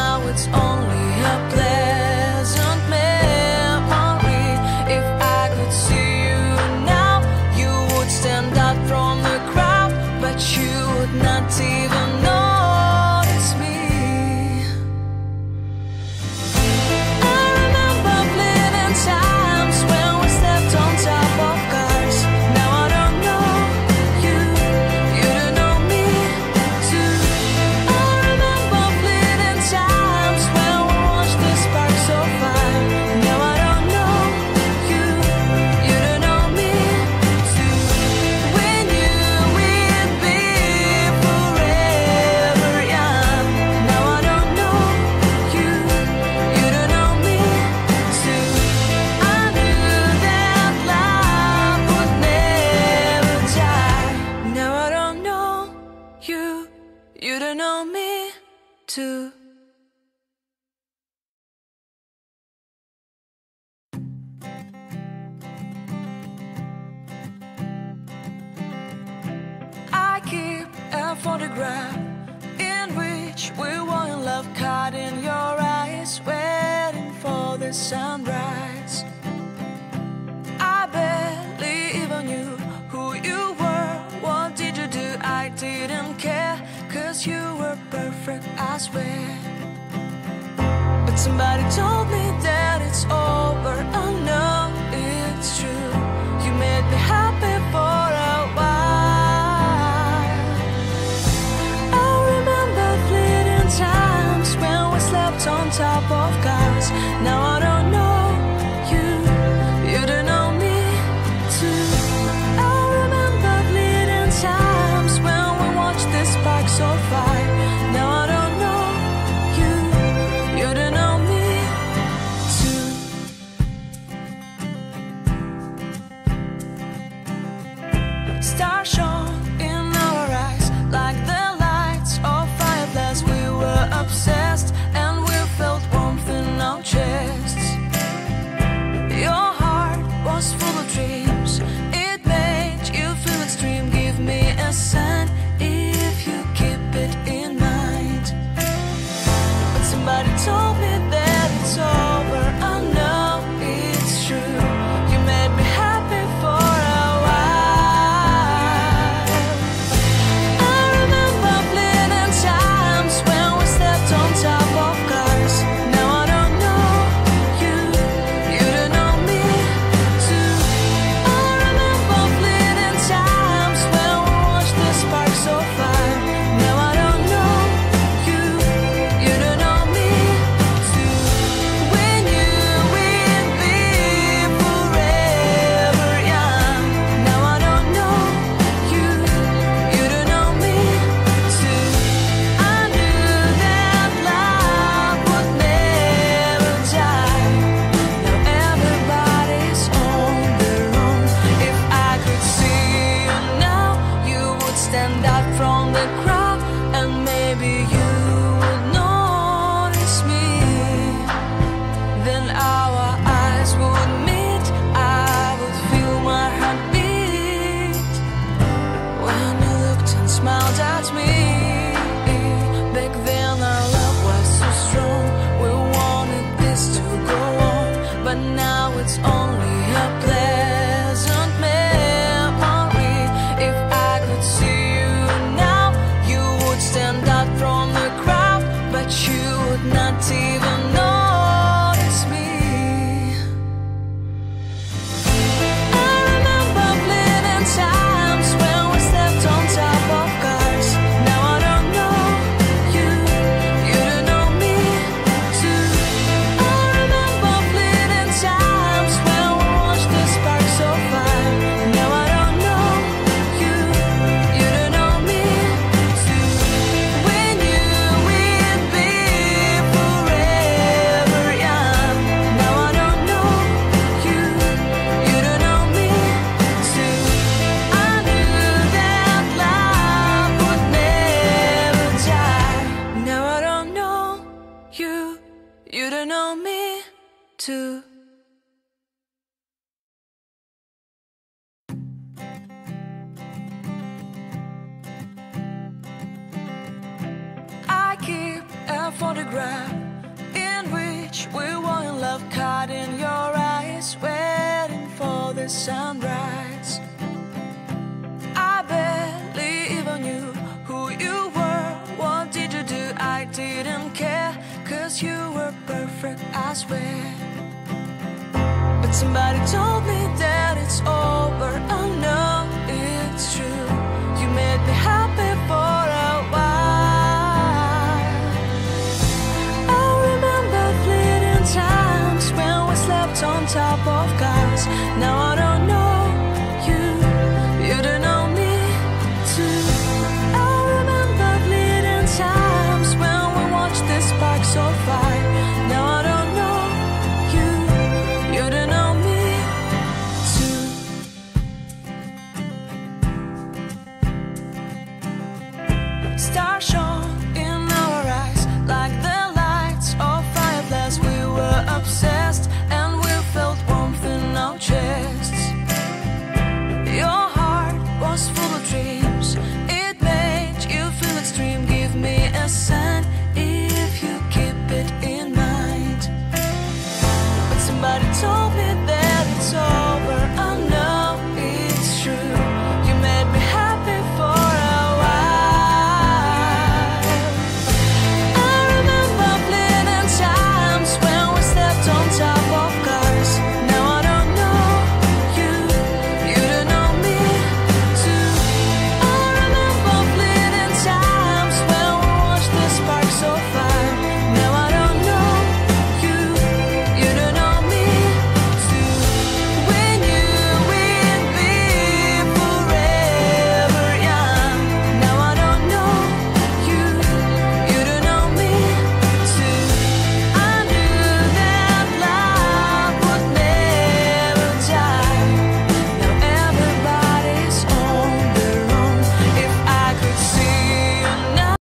now it's only a play. You don't know me too. I keep a photograph in which we were in love, caught in your eyes, waiting for the sunrise. swear. But somebody told me that it's over. told me to I keep a photograph in which we were in love, caught in your eyes, waiting for the sunrise. different, I swear. But somebody told me that it's over. I'm